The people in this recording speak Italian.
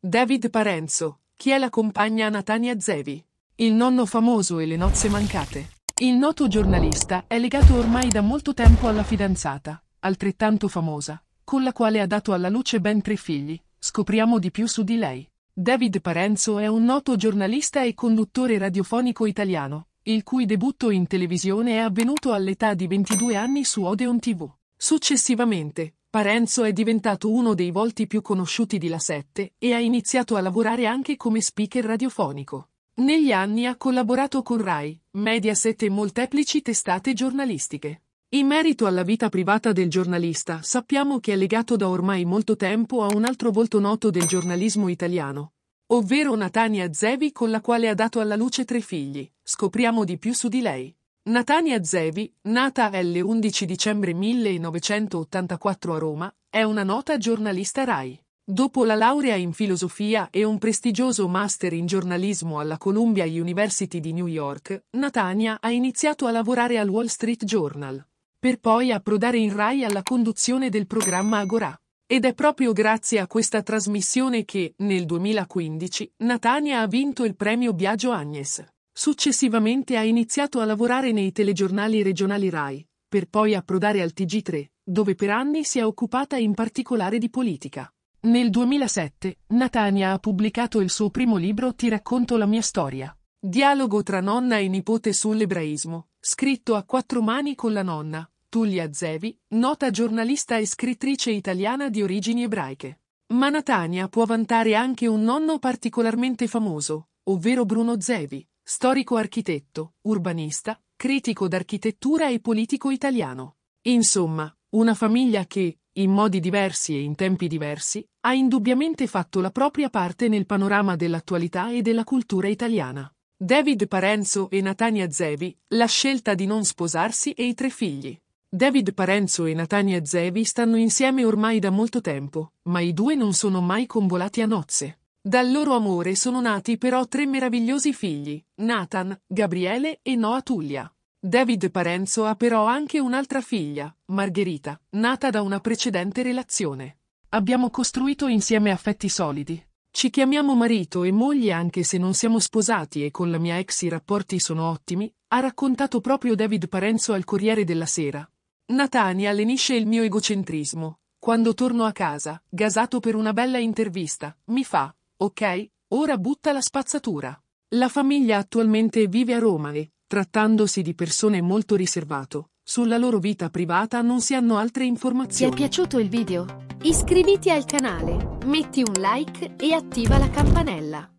David Parenzo, chi è la compagna Natania Zevi? Il nonno famoso e le nozze mancate. Il noto giornalista è legato ormai da molto tempo alla fidanzata, altrettanto famosa, con la quale ha dato alla luce ben tre figli. Scopriamo di più su di lei. David Parenzo è un noto giornalista e conduttore radiofonico italiano, il cui debutto in televisione è avvenuto all'età di 22 anni su Odeon TV. Successivamente, Parenzo è diventato uno dei volti più conosciuti di La 7 e ha iniziato a lavorare anche come speaker radiofonico. Negli anni ha collaborato con Rai, Mediaset e molteplici testate giornalistiche. In merito alla vita privata del giornalista, sappiamo che è legato da ormai molto tempo a un altro volto noto del giornalismo italiano, ovvero Natania Zevi con la quale ha dato alla luce tre figli. Scopriamo di più su di lei. Natania Zevi, nata l'11 dicembre 1984 a Roma, è una nota giornalista RAI. Dopo la laurea in filosofia e un prestigioso master in giornalismo alla Columbia University di New York, Natania ha iniziato a lavorare al Wall Street Journal, per poi approdare in RAI alla conduzione del programma Agora. Ed è proprio grazie a questa trasmissione che, nel 2015, Natania ha vinto il premio Biagio Agnes. Successivamente ha iniziato a lavorare nei telegiornali regionali RAI, per poi approdare al TG3, dove per anni si è occupata in particolare di politica. Nel 2007, Natania ha pubblicato il suo primo libro Ti racconto la mia storia. Dialogo tra nonna e nipote sull'ebraismo, scritto a quattro mani con la nonna, Tullia Zevi, nota giornalista e scrittrice italiana di origini ebraiche. Ma Natania può vantare anche un nonno particolarmente famoso, ovvero Bruno Zevi, storico architetto, urbanista, critico d'architettura e politico italiano. Insomma, una famiglia che, in modi diversi e in tempi diversi, ha indubbiamente fatto la propria parte nel panorama dell'attualità e della cultura italiana. David Parenzo e Natania Zevi, la scelta di non sposarsi e i tre figli. David Parenzo e Natania Zevi stanno insieme ormai da molto tempo, ma i due non sono mai convolati a nozze. Dal loro amore sono nati però tre meravigliosi figli, Nathan, Gabriele e Noah Tullia. David Parenzo ha però anche un'altra figlia, Margherita, nata da una precedente relazione. Abbiamo costruito insieme affetti solidi. Ci chiamiamo marito e moglie anche se non siamo sposati e con la mia ex i rapporti sono ottimi, ha raccontato proprio David Parenzo al Corriere della Sera. Natania lenisce il mio egocentrismo. Quando torno a casa, gasato per una bella intervista, mi fa, Ok, ora butta la spazzatura. La famiglia attualmente vive a Roma e, trattandosi di persone molto riservato, sulla loro vita privata non si hanno altre informazioni. Ti è piaciuto il video? Iscriviti al canale, metti un like e attiva la campanella.